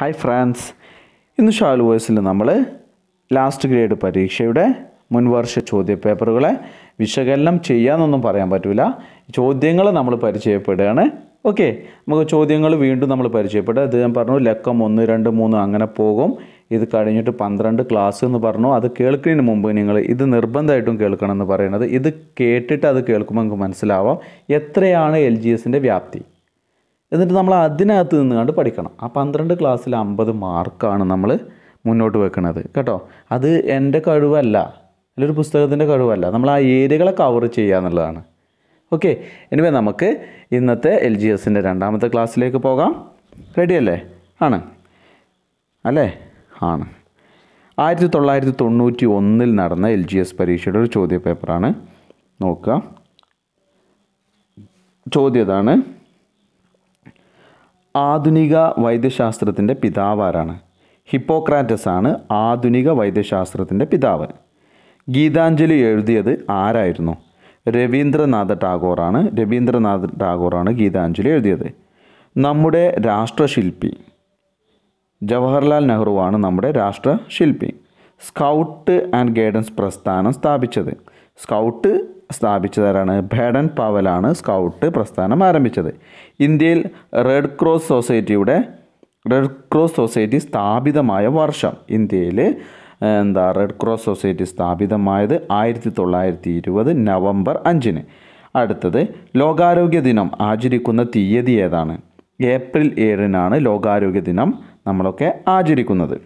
Hi friends ഇന്ന് ഷാൽ വോയ്സിൽ നമ്മൾ ലാസ്റ്റ് ഗ്രേഡ് പരീക്ഷയുടെ മുൻവർഷ ചോദ്യപേപ്പറുകളെ വിശകലനം ചെയ്യാമെന്നൊന്നും പറയാൻ പറ്റില്ല ചോദ്യങ്ങൾ നമ്മൾ പരിചയപ്പെടുകയാണ്. ഓക്കെ നമുക്ക് ചോദ്യങ്ങൾ വീണ്ടും നമ്മൾ പരിചയപ്പെടുക. ഇത് ഞാൻ പറഞ്ഞു ലക്കം ഒന്ന് രണ്ട് മൂന്ന് അങ്ങനെ പോകും. ഇത് കഴിഞ്ഞിട്ട് പന്ത്രണ്ട് ക്ലാസ് എന്ന് പറഞ്ഞു. അത് കേൾക്കുന്നതിന് മുമ്പ് നിങ്ങൾ ഇത് നിർബന്ധമായിട്ടും കേൾക്കണം എന്ന് പറയുന്നത്. ഇത് കേട്ടിട്ട് അത് കേൾക്കുമ്പോൾ നമുക്ക് മനസ്സിലാവാം. എത്രയാണ് എൽ ജി എസിന്റെ വ്യാപ്തി? എന്നിട്ട് നമ്മൾ അതിനകത്ത് നിന്ന് കണ്ട് പഠിക്കണം. ആ പന്ത്രണ്ട് ക്ലാസ്സിൽ അമ്പത് മാർക്കാണ് നമ്മൾ മുന്നോട്ട് വെക്കുന്നത് കേട്ടോ? അത് എന്റെ കഴിവല്ല. അല്ലൊരു പുസ്തകത്തിന്റെ കഴിവല്ല. നമ്മൾ ആ ഏരിയകളെ കവർ ചെയ്യുക എന്നുള്ളതാണ്. ഓക്കെ എനിവേ നമുക്ക് ഇന്നത്തെ എൽ ജി എസിന്റെ രണ്ടാമത്തെ ക്ലാസ്സിലേക്ക് പോകാം. റെഡിയല്ലേ ആണ്. അല്ലേ? ആണ്. ആയിരത്തി തൊള്ളായിരത്തി തൊണ്ണൂറ്റി ഒന്നിൽ നടന്ന എൽ ജി എസ് പരീക്ഷയുടെ ഒരു ചോദ്യ പേപ്പറാണ് നോക്കുക ചോദ്യം ഇതാണ്. ആധുനിക വൈദ്യശാസ്ത്രത്തിന്റെ പിതാവ് ആരാണ് ഹിപ്പോക്രാറ്റസ് ആണ് ആധുനിക വൈദ്യശാസ്ത്രത്തിന്റെ പിതാവ്. ഗീതാഞ്ജലി എഴുതിയത് ആരായിരുന്നു? രവീന്ദ്രനാഥ ടാഗോറാണ്. രവീന്ദ്രനാഥ ടാഗോറാണ് ഗീതാഞ്ജലി എഴുതിയത്. നമ്മുടെ രാഷ്ട്രശില്പി. ജവഹർലാൽ നെഹ്റുവാണ് നമ്മുടെ രാഷ്ട്രശില്പി. സ്കൗട്ട് ആൻഡ് ഗൈഡൻസ് പ്രസ്ഥാനം സ്ഥാപിച്ചത്. സ്കൗട്ട് സ്ഥാപിച്ചതാരാണ്? ഭേഡൻ പാവലാണ് സ്കൗട്ട് പ്രസ്ഥാനം ആരംഭിച്ചത്. ഇന്ത്യയിൽ റെഡ് ക്രോസ് സൊസൈറ്റിയുടെ റെഡ് ക്രോസ് സൊസൈറ്റി സ്ഥാപിതമായ വർഷം. ഇന്ത്യയിൽ എന്താ റെഡ് ക്രോസ് സൊസൈറ്റി സ്ഥാപിതമായത് ആയിരത്തി തൊള്ളായിരത്തി ഇരുപത് നവംബർ അഞ്ചിന്. അടുത്തത് ലോകാരോഗ്യ ദിനം ആചരിക്കുന്ന തീയതി ഏതാണ്? ഏപ്രിൽ ഏഴിനാണ് ലോകാരോഗ്യ ദിനം നമ്മളൊക്കെ ആചരിക്കുന്നത്.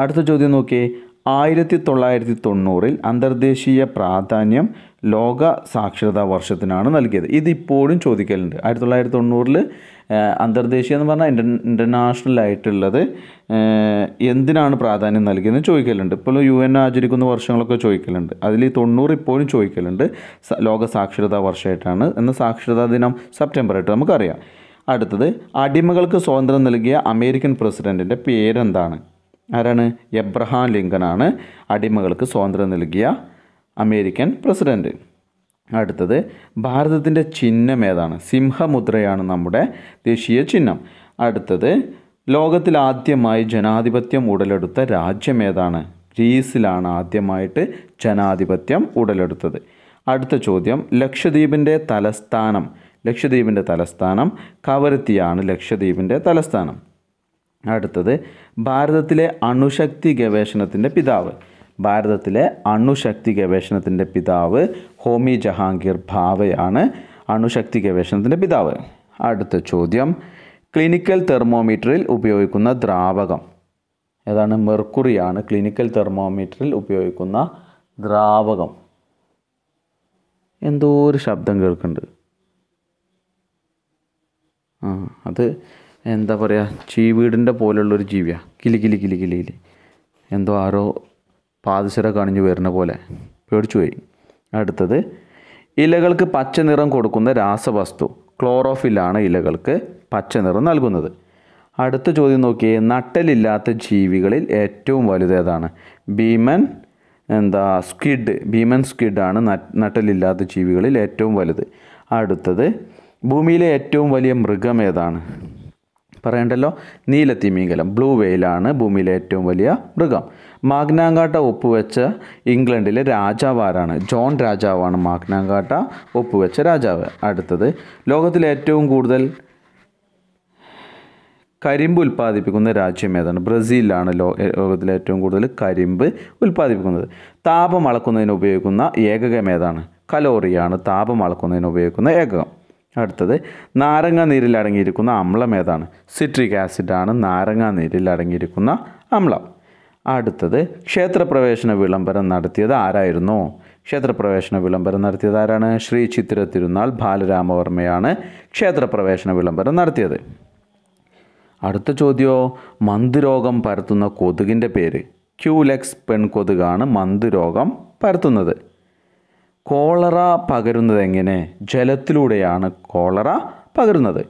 അടുത്ത ചോദ്യം നോക്കിയേ. ആയിരത്തി തൊള്ളായിരത്തി തൊണ്ണൂറിൽ അന്തർദേശീയ പ്രാധാന്യം ലോക സാക്ഷരതാ വർഷത്തിനാണ് നൽകിയത്. ഇതിപ്പോഴും ചോദിക്കലുണ്ട്. ആയിരത്തി തൊള്ളായിരത്തി തൊണ്ണൂറിൽ അന്തർദേശീയ എന്ന് പറഞ്ഞാൽ ഇന്റർ ഇന്റർനാഷണൽ ആയിട്ടുള്ളത് എന്തിനാണ് പ്രാധാന്യം നൽകിയതെന്ന് ചോദിക്കലുണ്ട്. ഇപ്പോൾ യു എൻ ആചരിക്കുന്ന വർഷങ്ങളൊക്കെ ചോദിക്കലുണ്ട്. അതിൽ ഈ തൊണ്ണൂറ് ഇപ്പോഴും ചോദിക്കലുണ്ട്. ലോക സാക്ഷരതാ വർഷമായിട്ടാണ് എന്ന സാക്ഷരതാ ദിനം സെപ്റ്റംബർ ആയിട്ട് നമുക്കറിയാം. അടുത്തത് അടിമകൾക്ക് സ്വാതന്ത്ര്യം നൽകിയ അമേരിക്കൻ പ്രസിഡന്റിന്റെ പേരെന്താണ്? ആരാണ്? എബ്രഹാം ലിങ്കനാണ് അടിമകൾക്ക് സ്വാതന്ത്ര്യം നൽകിയ അമേരിക്കൻ പ്രസിഡന്റ് അടുത്തത് ഭാരതത്തിന്റെ ചിഹ്നം ഏതാണ്? സിംഹമുദ്രയാണ് നമ്മുടെ ദേശീയ ചിഹ്നം. അടുത്തത് ലോകത്തിൽ ആദ്യമായി ജനാധിപത്യം ഉടലെടുത്ത രാജ്യം ഏതാണ്? ഗ്രീസിലാണ് ആദ്യമായിട്ട് ജനാധിപത്യം ഉടലെടുത്തത്. അടുത്ത ചോദ്യം ലക്ഷദ്വീപിന്റെ തലസ്ഥാനം. ലക്ഷദ്വീപിന്റെ തലസ്ഥാനം കവരത്തിയാണ് ലക്ഷദ്വീപിന്റെ തലസ്ഥാനം. അടുത്തത് ഭാരതത്തിലെ അണുശക്തി ഗവേഷണത്തിന്റെ പിതാവ്. ഭാരതത്തിലെ അണുശക്തി ഗവേഷണത്തിന്റെ പിതാവ് ഹോമി ജഹാംഗീർ ഭാവയാണ് അണുശക്തി ഗവേഷണത്തിന്റെ പിതാവ്. അടുത്ത ചോദ്യം. ക്ലിനിക്കൽ തെർമോമീറ്ററിൽ ഉപയോഗിക്കുന്ന ദ്രാവകം. ഏതാണ്? മെർക്കുറിയാണ് ക്ലിനിക്കൽ തെർമോമീറ്ററിൽ ഉപയോഗിക്കുന്ന ദ്രാവകം. എന്തോ ഒരു ശബ്ദം കേൾക്കുന്നുണ്ട്. ആ അത് എന്താ പറയുക ചീവീടിന്റെ പോലുള്ളൊരു ജീവിയാണ് കിലി കിലി കിലി കിലി കിലി. എന്തോ ആരോ പാദസര കണിഞ്ഞു വരുന്ന പോലെ. പേടിച്ചു പോയി. അടുത്തത് ഇലകൾക്ക് പച്ച നിറം കൊടുക്കുന്ന രാസവസ്തു. ക്ലോറോഫിലാണ് ഇലകൾക്ക് പച്ച നിറം നൽകുന്നത്. അടുത്ത ചോദ്യം നോക്കിയേ നട്ടലില്ലാത്ത ജീവികളിൽ ഏറ്റവും വലുതേതാണ് ഭീമൻ എന്താ സ്കിഡ്. ഭീമൻ സ്കിഡാണ് നട്ട് നട്ടലില്ലാത്ത ജീവികളിൽ ഏറ്റവും വലുത്. അടുത്തത് ഭൂമിയിലെ ഏറ്റവും വലിയ മൃഗം ഏതാണ്? പറയണ്ടല്ലോ? നീലത്തിമിംഗലം ബ്ലൂ വെയിലാണ് ഭൂമിയിലെ ഏറ്റവും വലിയ മൃഗം. മാഗ്നാങ്കാട്ട ഒപ്പുവെച്ച ഇംഗ്ലണ്ടിലെ രാജാവ് ആരാണ് ജോൺ രാജാവാണ് മാഗ്നാങ്കാട്ട ഒപ്പുവെച്ച രാജാവ്. അടുത്തത് ലോകത്തിലെ ഏറ്റവും കൂടുതൽ കരിമ്പ് ഉൽപ്പാദിപ്പിക്കുന്ന രാജ്യം ഏതാണ്? ബ്രസീലിലാണ് ലോകത്തിലെ ഏറ്റവും കൂടുതൽ കരിമ്പ് ഉൽപ്പാദിപ്പിക്കുന്നത്. താപം അളക്കുന്നതിന് ഉപയോഗിക്കുന്ന ഏകകം ഏതാണ്? കലോറിയാണ് താപം അളക്കുന്നതിന് ഉപയോഗിക്കുന്ന ഏകകം. അടുത്തത് നാരങ്ങ നീരിൽ അടങ്ങിയിരിക്കുന്ന അമ്ലം ഏതാണ്? സിട്രിക് ആസിഡാണ് നാരങ്ങ നീരിൽ അടങ്ങിയിരിക്കുന്ന അമ്ലം. അടുത്തത് ക്ഷേത്രപ്രവേശന വിളംബരം നടത്തിയത് ആരായിരുന്നു? ക്ഷേത്രപ്രവേശന വിളംബരം നടത്തിയത് ആരാണ്? ശ്രീ ചിത്ര തിരുനാൾ ബാലരാമവർമ്മയാണ് ക്ഷേത്രപ്രവേശന വിളംബരം നടത്തിയത്. അടുത്ത ചോദ്യമോ മന്ദുരോഗം പരത്തുന്ന കൊതുകിന്റെ പേര്. ക്യൂലെക്സ് പെൺകൊതുകാണ് മന്ദുരോഗം പരത്തുന്നത്. കോളറ പകരുന്നത് എങ്ങനെ ജലത്തിലൂടെയാണ് കോളറ പകരുന്നത്.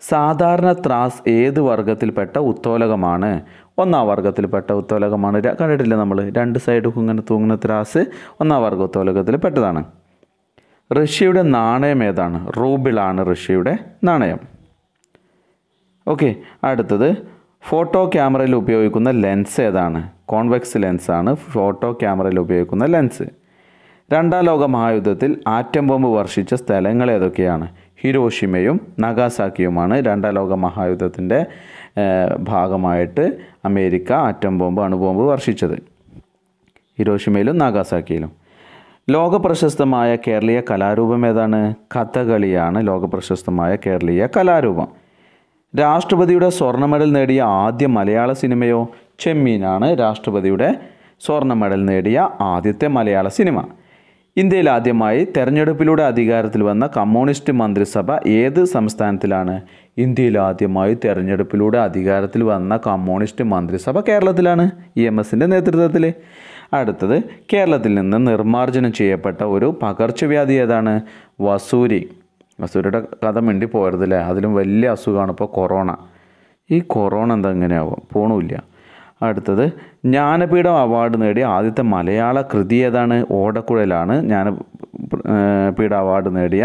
സാധാരണ ത്രാസ് ഏത് വർഗത്തിൽപ്പെട്ട ഉത്തോലകമാണ്? ഒന്നാം വർഗത്തിൽപ്പെട്ട ഉത്തോലകമാണ്. കണ്ടിട്ടില്ല നമ്മൾ രണ്ട് സൈഡും ഇങ്ങനെ തൂങ്ങുന്ന ത്രാസ് ഒന്നാം വർഗ ഉത്തോലകത്തിൽ പെട്ടതാണ് റഷ്യയുടെ നാണയം ഏതാണ്? റൂബിളാണ് റഷ്യയുടെ നാണയം. ഓക്കെ അടുത്തത്. ഫോട്ടോ ക്യാമറയിൽ ഉപയോഗിക്കുന്ന ലെൻസ് ഏതാണ്? കോൺവെക്സ് ലെൻസാണ്. ഫോട്ടോ ക്യാമറയിൽ ഉപയോഗിക്കുന്ന ലെൻസ്. രണ്ടാം ലോക മഹായുദ്ധത്തിൽ ആറ്റം ബോംബ് വർഷിച്ച സ്ഥലങ്ങൾ ഏതൊക്കെയാണ്? ഹിരോഷിമയും നഗാസാക്കിയുമാണ് രണ്ടാം ലോക മഹായുദ്ധത്തിന്റെ ഭാഗമായിട്ട് അമേരിക്ക ആറ്റം ബോംബ് അണുബോംബ് വർഷിച്ചത്. ഹിരോഷിമയിലും നാഗാസാക്കിയിലും. ലോക പ്രശസ്തമായ കേരളീയ കലാരൂപം ഏതാണ്? കഥകളിയാണ് ലോക പ്രശസ്തമായ കേരളീയ കലാരൂപം. രാഷ്ട്രപതിയുടെ സ്വർണ മെഡൽ നേടിയ ആദ്യ മലയാള സിനിമയോ? ചെമ്മീനാണ് രാഷ്ട്രപതിയുടെ സ്വർണ മെഡൽ നേടിയ ആദ്യത്തെ മലയാള സിനിമ. ഇന്ത്യയിൽ ആദ്യമായി തെരഞ്ഞെടുപ്പിലൂടെ അധികാരത്തിൽ വന്ന കമ്മ്യൂണിസ്റ്റ് മന്ത്രിസഭ ഏത് സംസ്ഥാനത്തിലാണ് ഇന്ത്യയിൽ ആദ്യമായി തെരഞ്ഞെടുപ്പിലൂടെ അധികാരത്തിൽ വന്ന കമ്മ്യൂണിസ്റ്റ് മന്ത്രിസഭ കേരളത്തിലാണ്? ഇ എം എസിന്റെ നേതൃത്വത്തിൽ. അടുത്തത് കേരളത്തിൽ നിന്ന് നിർമ്മാർജനം ചെയ്യപ്പെട്ട ഒരു പകർച്ചവ്യാധി ഏതാണ്? വസൂരി. വസൂരിയുടെ കഥ മിണ്ടി പോയരുതല്ലേ അതിലും വലിയ അസുഖമാണ് ഇപ്പോൾ കൊറോണ. ഈ കൊറോണ എന്താ എങ്ങനെയാവും പോണില്ല. അടുത്തത്. ജ്ഞാനപീഠം അവാർഡ് നേടിയ ആദ്യത്തെ മലയാള കൃതി ഏതാണ്? ഓടക്കുഴലാണ് ജ്ഞാന പീഠ അവാർഡ് നേടിയ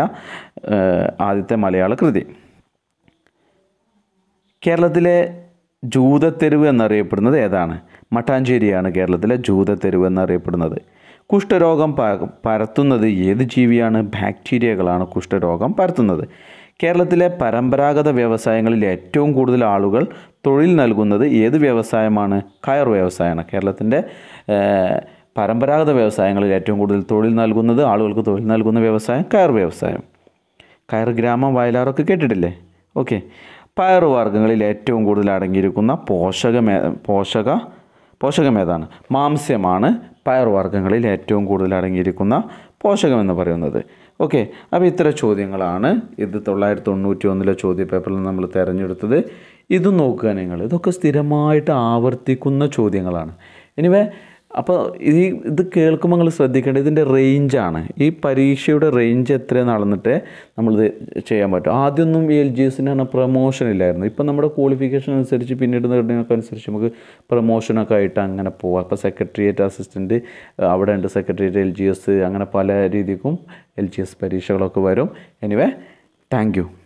ആദ്യത്തെ മലയാള കൃതി. കേരളത്തിലെ ജൂതത്തെരുവ് എന്നറിയപ്പെടുന്നത് ഏതാണ്? മട്ടാഞ്ചേരിയാണ് കേരളത്തിലെ ജൂതത്തെരുവ് എന്നറിയപ്പെടുന്നത്. കുഷ്ഠരോഗം പരത്തുന്നത് ഏത് ജീവിയാണ്? ബാക്ടീരിയകളാണ് കുഷ്ഠരോഗം പരത്തുന്നത്. കേരളത്തിലെ പരമ്പരാഗത വ്യവസായങ്ങളിൽ ഏറ്റവും കൂടുതൽ ആളുകൾ തൊഴിൽ നൽകുന്നത് ഏത് വ്യവസായമാണ്? കയർ വ്യവസായമാണ്. കേരളത്തിന്റെ പരമ്പരാഗത വ്യവസായങ്ങളിൽ ഏറ്റവും കൂടുതൽ തൊഴിൽ നൽകുന്നത് ആളുകൾക്ക് തൊഴിൽ നൽകുന്ന വ്യവസായം കയർ വ്യവസായം. കയർ ഗ്രാമം വയലാറൊക്കെ കേട്ടിട്ടില്ലേ? ഓക്കെ. പയറുവർഗങ്ങളിൽ ഏറ്റവും കൂടുതൽ അടങ്ങിയിരിക്കുന്ന പോഷകമേ പോഷക പോഷകമേതാണ് മാംസ്യമാണ് പയറുവർഗങ്ങളിൽ ഏറ്റവും കൂടുതൽ അടങ്ങിയിരിക്കുന്ന പോഷകമെന്ന് പറയുന്നത്. ഓക്കെ അപ്പോൾ ഇത്തരം ചോദ്യങ്ങളാണ് ഇത് തൊള്ളായിരത്തി തൊണ്ണൂറ്റി ഒന്നിലെ ചോദ്യ പേപ്പറിൽ നമ്മൾ തിരഞ്ഞെടുത്തത്. ഇത് നോക്കുക നിങ്ങൾ ഇതൊക്കെ സ്ഥിരമായിട്ട് ആവർത്തിക്കുന്ന ചോദ്യങ്ങളാണ്. എനിവേ അപ്പോൾ ഈ ഇത് കേൾക്കുമ്പോൾ നിങ്ങൾ ശ്രദ്ധിക്കേണ്ടത് ഇതിന്റെ റേഞ്ചാണ് ഈ പരീക്ഷയുടെ റേഞ്ച് എത്രയെന്ന് നടന്നിട്ട് നമ്മളിത് ചെയ്യാൻ പറ്റും. ആദ്യമൊന്നും എൽ ജി എസിനാണ് പ്രൊമോഷൻ ഇല്ലായിരുന്നു. ഇപ്പം നമ്മുടെ ക്വാളിഫിക്കേഷൻ അനുസരിച്ച് പിന്നീട് നേടുന്നതൊക്കെ അനുസരിച്ച് നമുക്ക് പ്രൊമോഷനൊക്കെ ആയിട്ട് അങ്ങനെ പോവാം. അപ്പോൾ സെക്രട്ടേറിയറ്റ് അസിസ്റ്റന്റ് അവിടെ ഉണ്ട് സെക്രട്ടേറിയറ്റ് എൽ ജി എസ് അങ്ങനെ പല രീതിക്കും എൽ ജി എസ് പരീക്ഷകളൊക്കെ വരും. Anyway thank